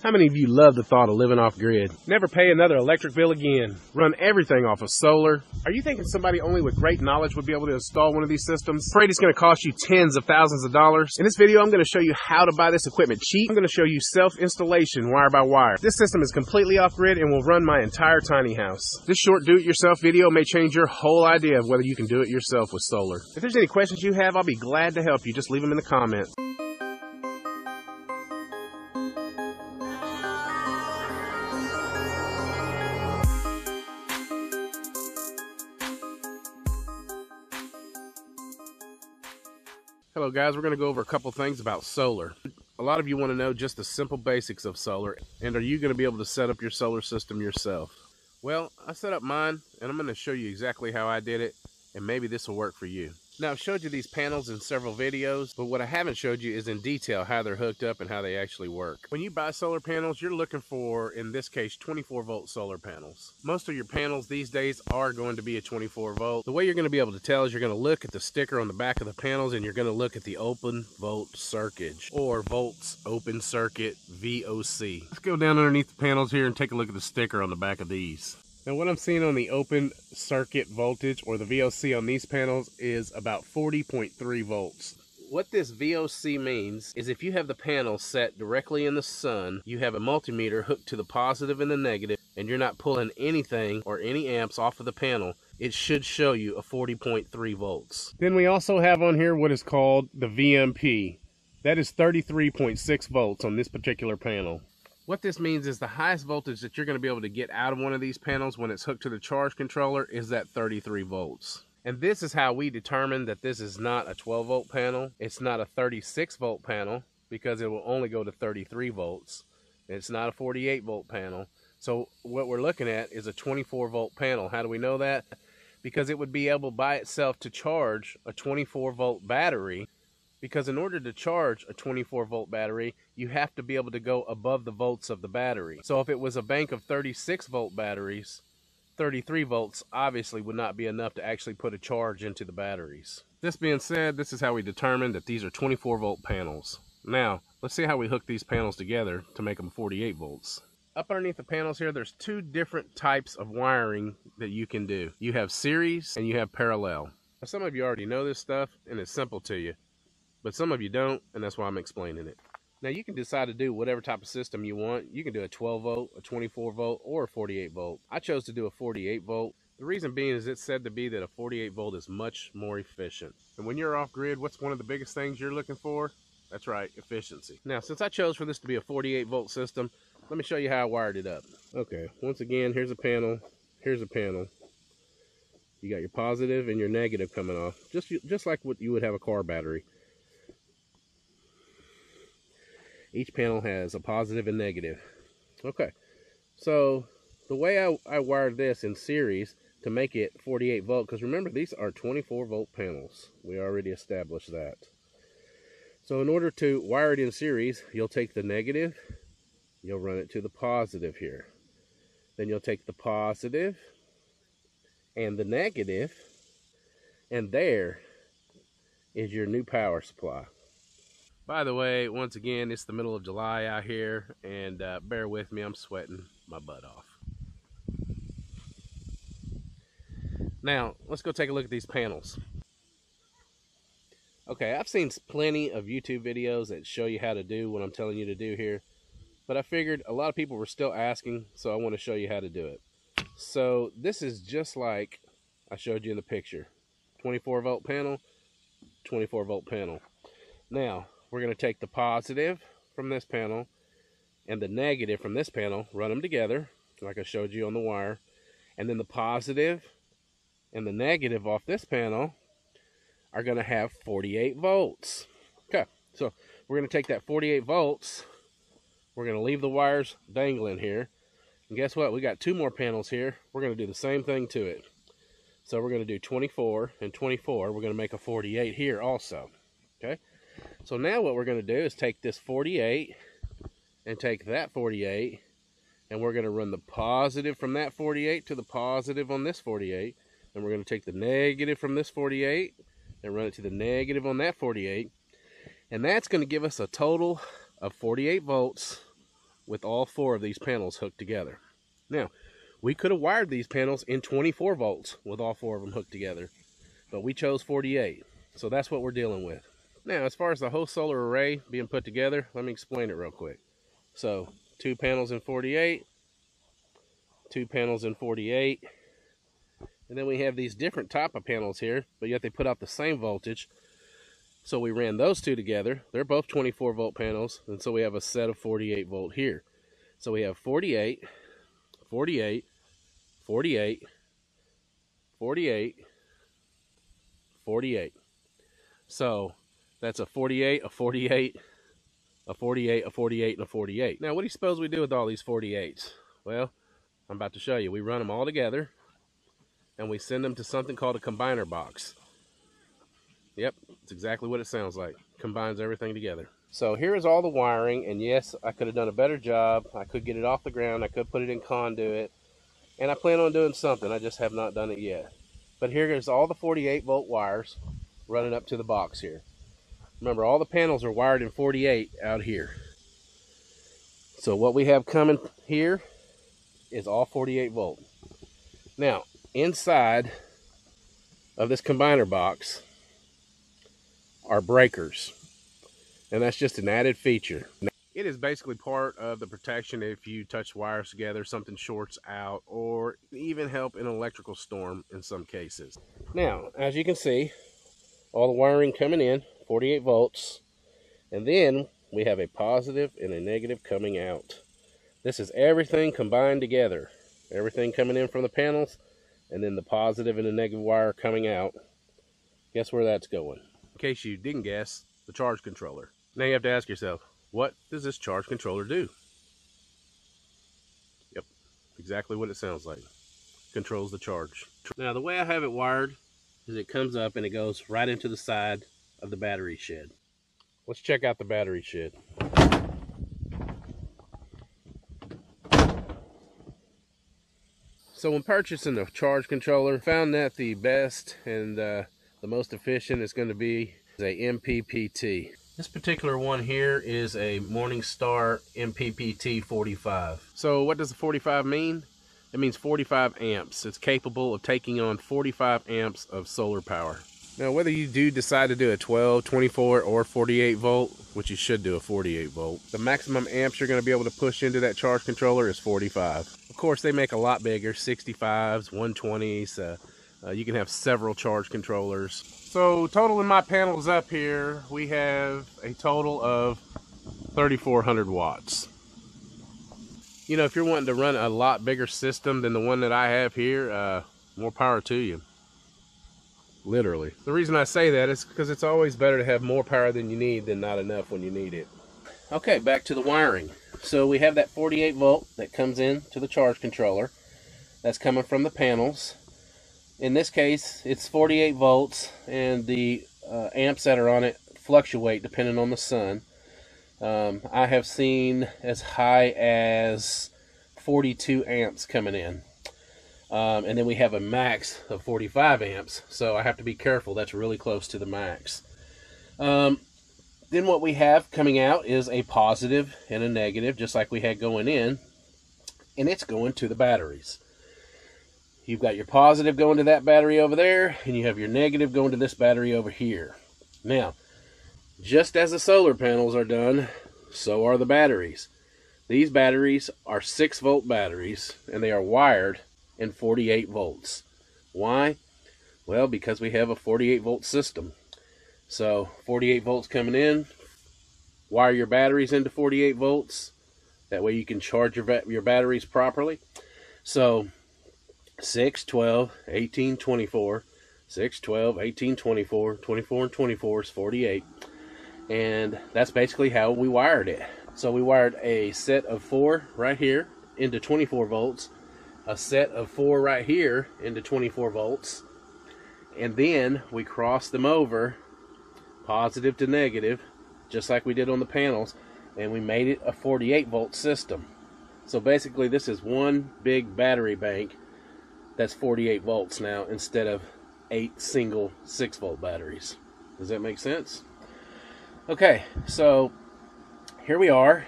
How many of you love the thought of living off grid? Never pay another electric bill again. Run everything off of solar. Are you thinking somebody only with great knowledge would be able to install one of these systems? Afraid it's going to cost you tens of thousands of dollars? In this video, I'm going to show you how to buy this equipment cheap. I'm going to show you self-installation wire by wire. This system is completely off grid and will run my entire tiny house. This short do-it-yourself video may change your whole idea of whether you can do it yourself with solar. If there's any questions you have, I'll be glad to help you. Just leave them in the comments. Hello guys, we're going to go over a couple things about solar. A lot of you want to know just the simple basics of solar and are you going to be able to set up your solar system yourself? Well, I set up mine and I'm going to show you exactly how I did it and maybe this will work for you. Now I've showed you these panels in several videos, but what I haven't showed you is in detail how they're hooked up and how they actually work. When you buy solar panels, you're looking for, in this case, 24 volt solar panels. Most of your panels these days are going to be a 24 volt. The way you're going to be able to tell is you're going to look at the sticker on the back of the panels and you're going to look at the open volt circuit or volts open circuit VOC. Let's go down underneath the panels here and take a look at the sticker on the back of these. Now what I'm seeing on the open circuit voltage or the VOC on these panels is about 40.3 volts. What this VOC means is if you have the panel set directly in the sun, you have a multimeter hooked to the positive and the negative, and you're not pulling anything or any amps off of the panel, it should show you a 40.3 volts. Then we also have on here what is called the VMP. That is 33.6 volts on this particular panel. What this means is the highest voltage that you're going to be able to get out of one of these panels when it's hooked to the charge controller is that 33 volts. And this is how we determine that this is not a 12 volt panel. It's not a 36 volt panel because it will only go to 33 volts. It's not a 48 volt panel. So what we're looking at is a 24 volt panel. How do we know that? Because it would be able by itself to charge a 24 volt battery because in order to charge a 24 volt battery, you have to be able to go above the volts of the battery. So if it was a bank of 36 volt batteries, 33 volts obviously would not be enough to actually put a charge into the batteries. This being said, this is how we determine that these are 24 volt panels. Now, let's see how we hook these panels together to make them 48 volts. Up underneath the panels here, there's two different types of wiring that you can do. You have series and you have parallel. Some of you already know this stuff and it's simple to you but some of you don't, and that's why I'm explaining it. Now you can decide to do whatever type of system you want. You can do a 12 volt, a 24 volt, or a 48 volt. I chose to do a 48 volt. The reason being is it's said to be that a 48 volt is much more efficient. And when you're off grid, what's one of the biggest things you're looking for? That's right, efficiency. Now, since I chose for this to be a 48 volt system, let me show you how I wired it up. Okay, once again, here's a panel, here's a panel. You got your positive and your negative coming off, just, just like what you would have a car battery. Each panel has a positive and negative. Okay, so the way I, I wired this in series to make it 48 volt, because remember these are 24 volt panels. We already established that. So in order to wire it in series, you'll take the negative, you'll run it to the positive here. Then you'll take the positive and the negative, and there is your new power supply. By the way, once again, it's the middle of July out here, and uh, bear with me, I'm sweating my butt off. Now, let's go take a look at these panels. Okay, I've seen plenty of YouTube videos that show you how to do what I'm telling you to do here, but I figured a lot of people were still asking, so I want to show you how to do it. So this is just like I showed you in the picture. 24 volt panel, 24 volt panel. Now, we're going to take the positive from this panel and the negative from this panel, run them together, like I showed you on the wire. And then the positive and the negative off this panel are going to have 48 volts. Okay, so we're going to take that 48 volts, we're going to leave the wires dangling here. And guess what? We got two more panels here. We're going to do the same thing to it. So we're going to do 24 and 24. We're going to make a 48 here also. Okay, so now what we're going to do is take this 48 and take that 48 and we're going to run the positive from that 48 to the positive on this 48 and we're going to take the negative from this 48 and run it to the negative on that 48 and that's going to give us a total of 48 volts with all four of these panels hooked together. Now, we could have wired these panels in 24 volts with all four of them hooked together, but we chose 48. So that's what we're dealing with. Now, as far as the whole solar array being put together, let me explain it real quick. So, two panels in 48, two panels in 48, and then we have these different type of panels here, but yet they put out the same voltage. So we ran those two together. They're both 24 volt panels, and so we have a set of 48 volt here. So we have 48, 48, 48, 48, 48. So that's a 48, a 48, a 48, a 48, and a 48. Now, what do you suppose we do with all these 48s? Well, I'm about to show you. We run them all together, and we send them to something called a combiner box. Yep, it's exactly what it sounds like. Combines everything together. So here is all the wiring, and yes, I could have done a better job. I could get it off the ground. I could put it in conduit, and I plan on doing something. I just have not done it yet. But here is all the 48 volt wires running up to the box here. Remember, all the panels are wired in 48 out here. So what we have coming here is all 48 volt. Now, inside of this combiner box are breakers. And that's just an added feature. It is basically part of the protection if you touch wires together, something shorts out, or even help in an electrical storm in some cases. Now, as you can see, all the wiring coming in, 48 volts, and then we have a positive and a negative coming out. This is everything combined together. Everything coming in from the panels, and then the positive and the negative wire coming out. Guess where that's going? In case you didn't guess, the charge controller. Now you have to ask yourself, what does this charge controller do? Yep, exactly what it sounds like. Controls the charge. Now the way I have it wired is it comes up and it goes right into the side of the battery shed. Let's check out the battery shed. So when purchasing a charge controller, found that the best and uh, the most efficient is going to be a MPPT. This particular one here is a Morningstar MPPT 45. So what does the 45 mean? It means 45 amps. It's capable of taking on 45 amps of solar power. Now whether you do decide to do a 12, 24, or 48 volt, which you should do a 48 volt, the maximum amps you're going to be able to push into that charge controller is 45. Of course they make a lot bigger, 65s, 120s, uh, uh, you can have several charge controllers. So total in my panels up here, we have a total of 3,400 watts. You know, if you're wanting to run a lot bigger system than the one that I have here, uh, more power to you. Literally. The reason I say that is because it's always better to have more power than you need than not enough when you need it. Okay, back to the wiring. So we have that 48 volt that comes in to the charge controller. That's coming from the panels in this case it's 48 volts and the uh, amps that are on it fluctuate depending on the sun um, I have seen as high as 42 amps coming in um, and then we have a max of 45 amps so I have to be careful that's really close to the max um, then what we have coming out is a positive and a negative just like we had going in and it's going to the batteries You've got your positive going to that battery over there, and you have your negative going to this battery over here. Now, just as the solar panels are done, so are the batteries. These batteries are 6 volt batteries, and they are wired in 48 volts. Why? Well, because we have a 48 volt system. So 48 volts coming in, wire your batteries into 48 volts. That way you can charge your, your batteries properly. So 6, 12, 18, 24. 6, 12, 18, 24. 24 and 24 is 48. And that's basically how we wired it. So we wired a set of four right here into 24 volts, a set of four right here into 24 volts, and then we cross them over positive to negative, just like we did on the panels, and we made it a 48 volt system. So basically this is one big battery bank that's 48 volts now instead of eight single 6 volt batteries. Does that make sense? Okay, so here we are.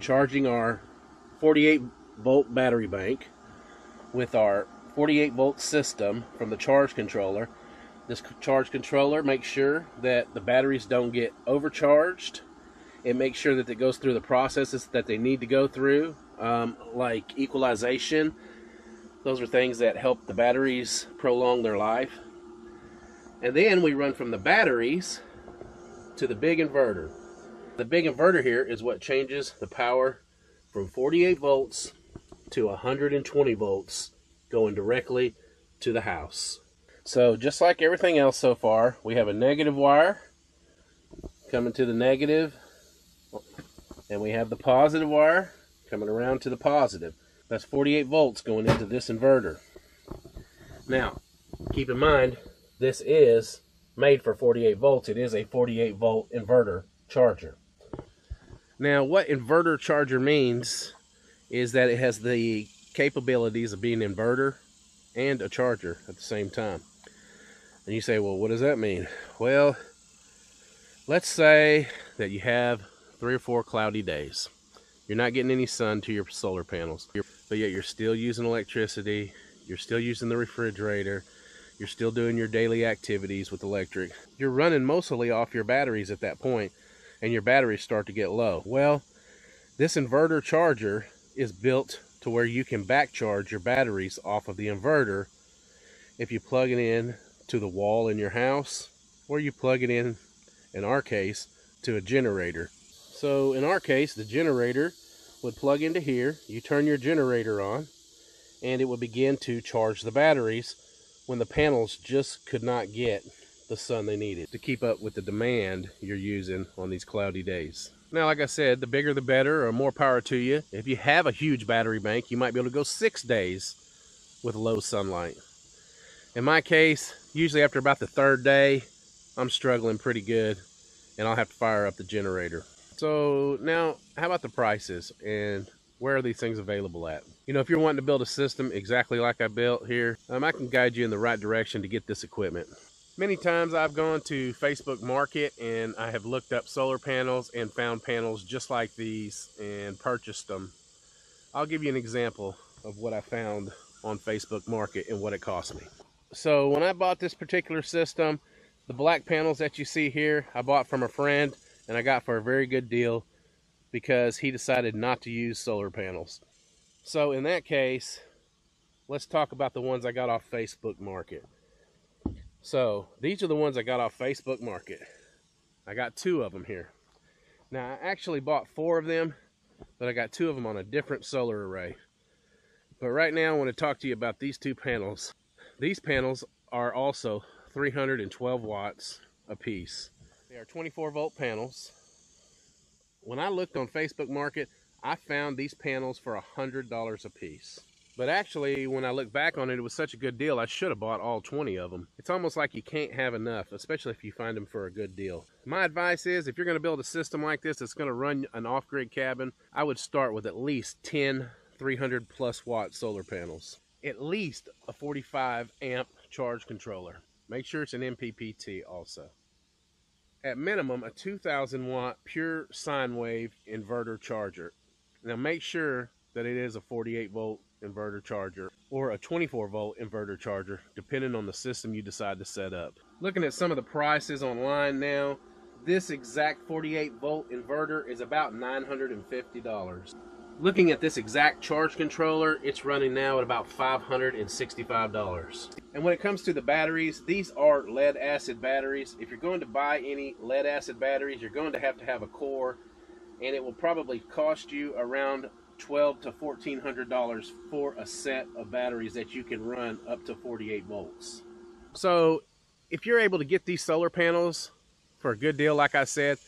charging our 48 volt battery bank with our 48 volt system from the charge controller. This charge controller makes sure that the batteries don't get overcharged. It makes sure that it goes through the processes that they need to go through, um, like equalization. Those are things that help the batteries prolong their life. And then we run from the batteries to the big inverter. The big inverter here is what changes the power from 48 volts to 120 volts going directly to the house. So just like everything else so far, we have a negative wire coming to the negative, and we have the positive wire coming around to the positive. That's 48 volts going into this inverter. Now, keep in mind, this is made for 48 volts. It is a 48 volt inverter charger. Now, what inverter charger means is that it has the capabilities of being an inverter and a charger at the same time. And you say, well, what does that mean? Well, let's say that you have three or four cloudy days. You're not getting any sun to your solar panels, but yet you're still using electricity. You're still using the refrigerator. You're still doing your daily activities with electric. You're running mostly off your batteries at that point, and your batteries start to get low. Well, this inverter charger is built to where you can back charge your batteries off of the inverter. If you plug it in to the wall in your house or you plug it in in our case to a generator. So in our case the generator would plug into here. You turn your generator on and it would begin to charge the batteries when the panels just could not get the sun they needed to keep up with the demand you're using on these cloudy days now, like I said, the bigger the better, or more power to you. If you have a huge battery bank, you might be able to go six days with low sunlight. In my case, usually after about the third day, I'm struggling pretty good, and I'll have to fire up the generator. So now, how about the prices, and where are these things available at? You know, if you're wanting to build a system exactly like I built here, um, I can guide you in the right direction to get this equipment. Many times I've gone to Facebook Market and I have looked up solar panels and found panels just like these and purchased them. I'll give you an example of what I found on Facebook Market and what it cost me. So when I bought this particular system, the black panels that you see here, I bought from a friend and I got for a very good deal because he decided not to use solar panels. So in that case, let's talk about the ones I got off Facebook Market. So these are the ones I got off Facebook Market. I got two of them here. Now I actually bought four of them, but I got two of them on a different solar array. But right now I want to talk to you about these two panels. These panels are also 312 watts a piece. They are 24 volt panels. When I looked on Facebook Market, I found these panels for $100 a piece. But actually, when I look back on it, it was such a good deal, I should have bought all 20 of them. It's almost like you can't have enough, especially if you find them for a good deal. My advice is, if you're going to build a system like this that's going to run an off-grid cabin, I would start with at least 10 300 plus watt solar panels. At least a 45 amp charge controller. Make sure it's an MPPT also. At minimum, a 2000 watt pure sine wave inverter charger. Now make sure that it is a 48 volt inverter charger or a 24 volt inverter charger, depending on the system you decide to set up. Looking at some of the prices online now, this exact 48 volt inverter is about $950. Looking at this exact charge controller, it's running now at about $565. And when it comes to the batteries, these are lead acid batteries. If you're going to buy any lead acid batteries, you're going to have to have a core and it will probably cost you around twelve to fourteen hundred dollars for a set of batteries that you can run up to 48 volts. So if you're able to get these solar panels for a good deal, like I said,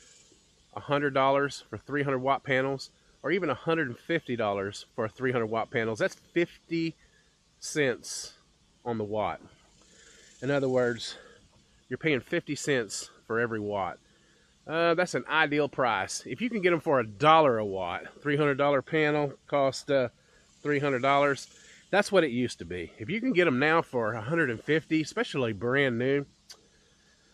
$100 for 300 watt panels, or even $150 for 300 watt panels, that's 50 cents on the watt. In other words, you're paying 50 cents for every watt. Uh, that's an ideal price. If you can get them for a dollar a watt, $300 panel cost uh, $300. That's what it used to be. If you can get them now for 150, especially brand new,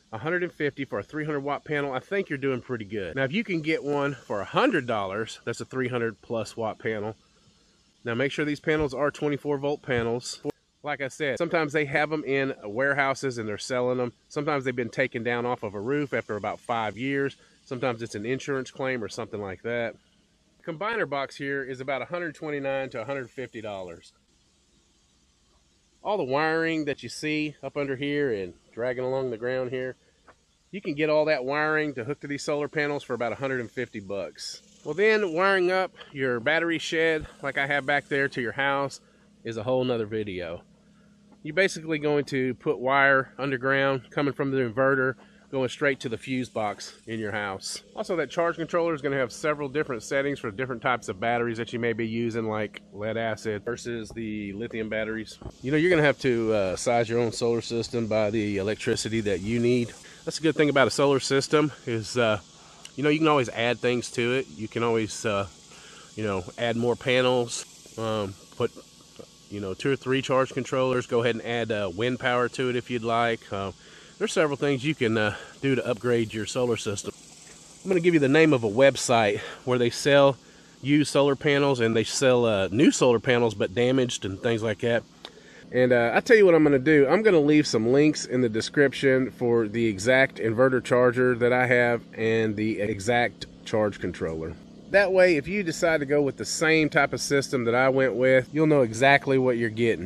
150 for a 300 watt panel, I think you're doing pretty good. Now, if you can get one for $100, that's a 300 plus watt panel. Now, make sure these panels are 24 volt panels. Like I said, sometimes they have them in warehouses and they're selling them. Sometimes they've been taken down off of a roof after about five years. Sometimes it's an insurance claim or something like that. Combiner box here is about 129 to $150. All the wiring that you see up under here and dragging along the ground here, you can get all that wiring to hook to these solar panels for about 150 bucks. Well then, wiring up your battery shed, like I have back there to your house, is a whole nother video. You're basically going to put wire underground coming from the inverter going straight to the fuse box in your house. Also, that charge controller is going to have several different settings for different types of batteries that you may be using, like lead acid versus the lithium batteries. You know, you're going to have to uh, size your own solar system by the electricity that you need. That's a good thing about a solar system is, uh, you know, you can always add things to it. You can always, uh, you know, add more panels, um, put you know, two or three charge controllers. Go ahead and add uh, wind power to it if you'd like. Uh, there's several things you can uh, do to upgrade your solar system. I'm going to give you the name of a website where they sell used solar panels and they sell uh, new solar panels but damaged and things like that. And uh, I tell you what I'm going to do. I'm going to leave some links in the description for the exact inverter charger that I have and the exact charge controller. That way, if you decide to go with the same type of system that I went with, you'll know exactly what you're getting.